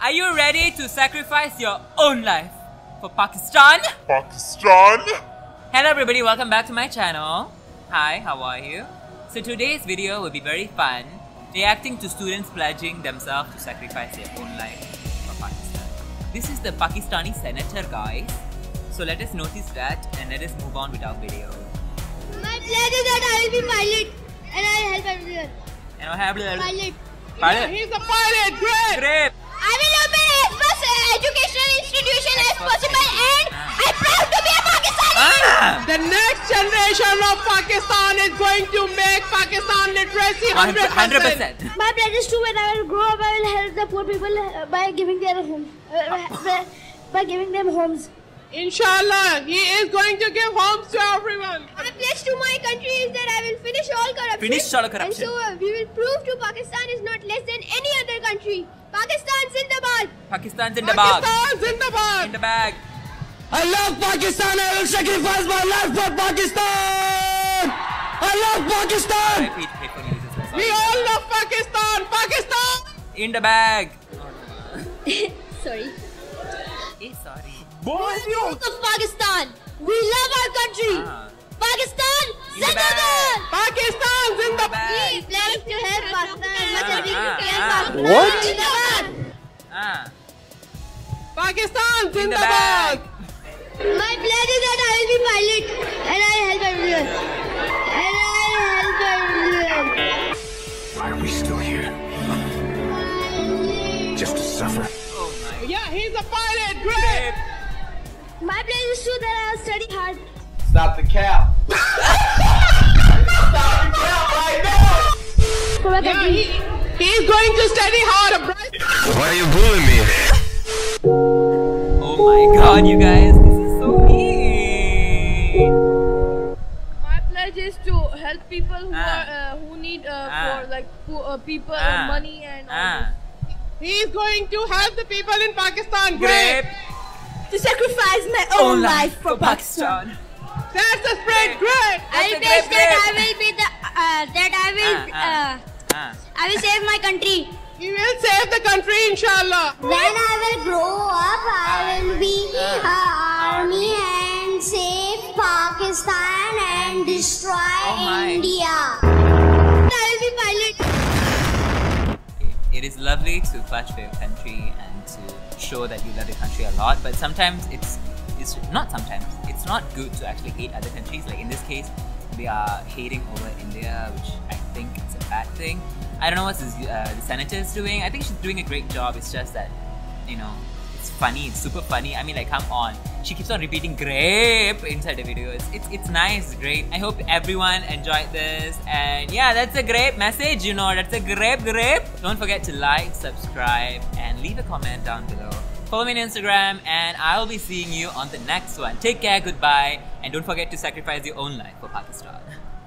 Are you ready to sacrifice your own life for Pakistan? Pakistan? Hello everybody, welcome back to my channel. Hi, how are you? So today's video will be very fun, reacting to students pledging themselves to sacrifice their own life for Pakistan. This is the Pakistani senator guys. So let us notice that and let us move on with our video. My pledge is that I will be pilot and I will help everyone. And I what happened? Pilot. Pilot. He's a pilot, great! Great. Of Pakistan is going to make Pakistan literacy 100%. 100%. My pledge is to when I will grow up, I will help the poor people uh, by giving their home, uh, by, by giving them homes. Inshallah, he is going to give homes to everyone. My pledge to my country is that I will finish all corruption. Finish all corruption. And so uh, we will prove to Pakistan is not less than any other country. Pakistan Zindabad. Pakistan's in the bag. Pakistan Zindabad. In the bag. I love Pakistan. I will sacrifice my life for Pakistan. I love Pakistan. Repeat headphone users. that's We all. all love Pakistan. Pakistan. In the bag. Sorry. Eh, sorry. Of Pakistan. We love our country. Ah. Pakistan In the Zindabad. Pakistan Zindabad. bag. We pledge to help Pakistan as much as we can. Pakistan What? Zindabad. Ah. Pakistan In the Zindabad. bag. My pledge is that I will be pilot a pilot, great. My pledge is to that I will study hard. Stop the cap. For my Yeah, he, he's going to study hard. Bright. Why are you bullying me? Oh my god, you guys. This is so mean. My pledge is to help people who Ah. are uh, who need uh, Ah. for like poor, uh, people Ah. uh, money and all Ah. He's going to help the people in Pakistan. Great. Grape. To sacrifice my Own life for Pakistan. That's the spirit. Great. I That's a pledge that grape. I will be the uh, that I will Ah, ah. uh, Ah. I will save my country. He will save the country, inshallah. When I will grow up, I will be It is lovely to pledge for your country and to show that you love your country a lot, but sometimes it's it's not sometimes it's not good to actually hate other countries. Like in this case, we are hating over India, which I think is a bad thing. I don't know what this, uh, the senator is doing. I think she's doing a great job. It's just that you know it's funny. It's super funny. I mean, like, come on. She keeps on repeating grape inside the videos. It's, it's, nice, great. I hope everyone enjoyed this. And yeah, that's a great message, you know. That's a grape, grape. Don't forget to like, subscribe, and leave a comment down below. Follow me on Instagram, and I'll be seeing you on the next one. Take care, goodbye, and don't forget to sacrifice your own life for Pakistan.